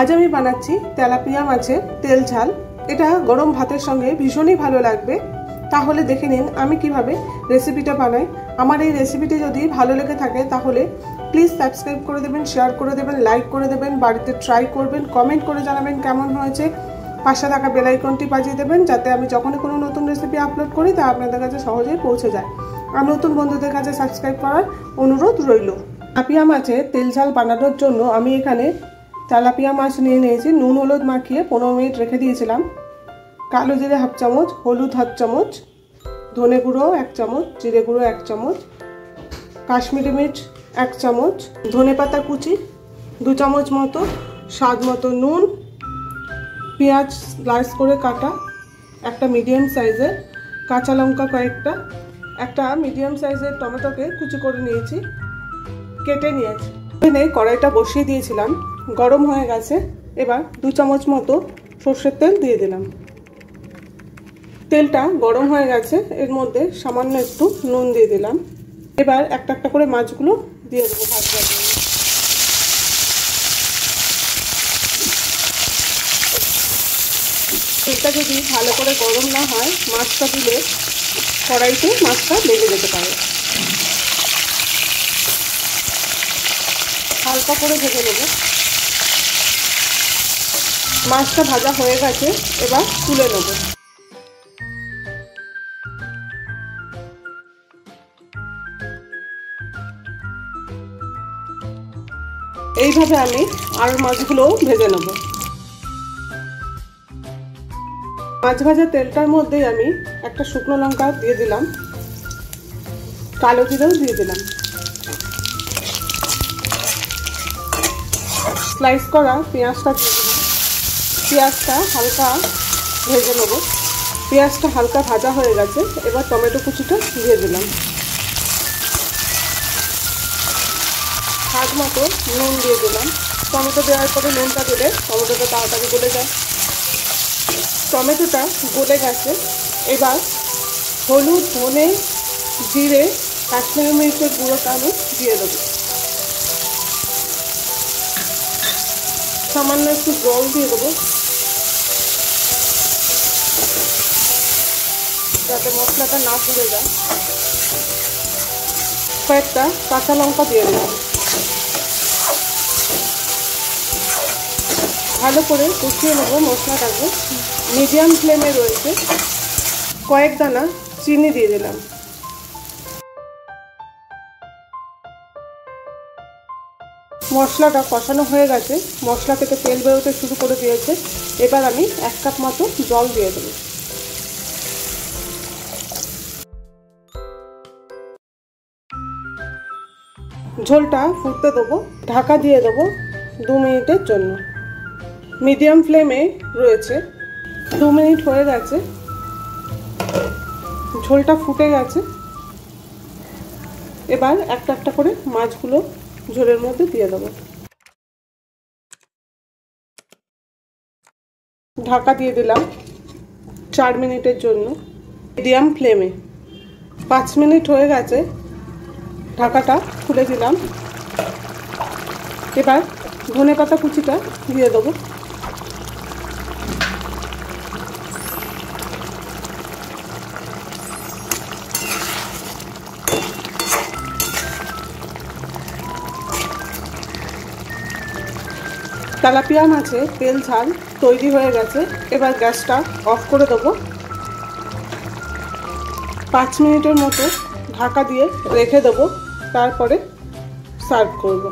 আজ আমি বানাচ্ছি তেলাপিয়া মাছের তেল ঝাল। এটা গরম ভাতের সঙ্গে ভীষণই ভালো লাগবে। তাহলে দেখে নিন আমি কীভাবে রেসিপিটা বানাই। আমার এই রেসিপিটি যদি ভালো লেগে থাকে তাহলে প্লিজ সাবস্ক্রাইব করে দেবেন শেয়ার করে দেবেন লাইক করে দেবেন, বাড়িতে ট্রাই করবেন কমেন্ট করে জানাবেন কেমন হয়েছে। পাশে থাকা বেলাইকনটি বাজিয়ে দেবেন যাতে আমি যখনই কোনো নতুন রেসিপি আপলোড করি তা আপনাদের কাছে সহজেই পৌঁছে যায়। আর নতুন বন্ধুদের কাছে সাবস্ক্রাইব করার অনুরোধ রইল। তেলাপিয়া মাছে তেল ঝাল বানানোর জন্য আমি এখানে তেলাপিয়া মাছ নিয়ে নিয়েছি, নুন, হলুদ মাখিয়ে পনেরো মিনিট রেখে দিয়েছিলাম। কালো জিরে হাফ চামচ, হলুদ হাফ চামচ, ধনে গুঁড়ো এক চামচ, জিরে গুঁড়ো এক চামচ, কাশ্মীরি মির্চ এক চামচ, ধনে পাতা কুচি দু চামচ মতো, স্বাদ মতো নুন, পেঁয়াজ স্লাইস করে কাটা, একটা মিডিয়াম সাইজের, কাঁচা লঙ্কা কয়েকটা, একটা মিডিয়াম সাইজের টমেটোকে কুচি করে নিয়েছি, কেটে নিয়েছি। কড়াইটা বসিয়ে দিয়েছিলাম। গরম হয়ে গেছে, এবার দু চামচ মতো সর্ষের তেল দিয়ে দিলাম। তেলটা গরম হয়ে গেছে, এর মধ্যে সামান্য একটু নুন দিয়ে দিলাম। এবার একটা একটা করে মাছগুলো দিয়ে দেবো ভাত ভাজা তেলটা যদি ভালো করে গরম না হয়, মাছটা দিলে কড়াইতে মাছটা লেগে যেতে পারে। হালকা করে ভেজে নেব। মাছটা ভাজা হয়ে গেছে, এবার তুলে নেব। এইভাবে আমি আর মাছগুলো ভেজে নেব। মাছ ভাজা তেলটার মধ্যে আমি একটা শুকনো লঙ্কা দিয়ে দিলাম। কালো জিরেও দিয়ে দিলাম। স্লাইস করা পেঁয়াজটা দিয়ে পেঁয়াজটা হালকা ভেজে নেব। পেঁয়াজটা হালকা ভাজা হয়ে গেছে, এবার টমেটো কুচিটা দিয়ে দিলাম। স্বাদ মতো নুন দিয়ে দিলাম। টমেটো দেওয়ার পরে নুনটা দিলে টমেটোটা তাড়াতাড়ি গলে যায়। টমেটোটা গলে গেছে, এবার হলুদ, ধনে, জিরে, কাশ্মীরি মির্চের গুঁড়োটা আমি দিয়ে দেবো। সামান্য একটু জল দিয়ে দেবো। যাতে মশলাটা না পুড়ে যায়। কয়েকটা কাঁচা লঙ্কা দিয়ে দিলাম। ভালো করে কষিয়ে নেব মশলাটাকে। মিডিয়াম ফ্লেমে রয়েছে কয়েক দানা চিনি দিয়ে দিলাম। মশলাটা কষানো হয়ে গেছে। মশলা থেকে তেল বেরোতে শুরু করে দিয়েছে। এবার আমি এক কাপ মতো জল দিয়ে দেবো। ঝোলটা ফুটতে দেবো, ঢাকা দিয়ে দেবো দু মিনিটের জন্য। মিডিয়াম ফ্লেমে রয়েছে, দু মিনিট হয়ে গেছে। ঝোলটা ফুটে গেছে। এবার একটা একটা করে মাছগুলো ঝোলের মধ্যে দিয়ে দেবো। ঢাকা দিয়ে দিলাম চার মিনিটের জন্য। মিডিয়াম ফ্লেমে। পাঁচ মিনিট হয়ে গেছে। ঢাকাটা খুলে দিলাম। এবার ধনে পাতা কুচিটা দিয়ে দেবো। তেলাপিয়া মাছে তেল, ঝাল তৈরি হয়ে গেছে। এবার গ্যাসটা অফ করে দেবো। পাঁচ মিনিটের মতো ঢাকা দিয়ে রেখে দেবো। তারপরে সার্ভ করব।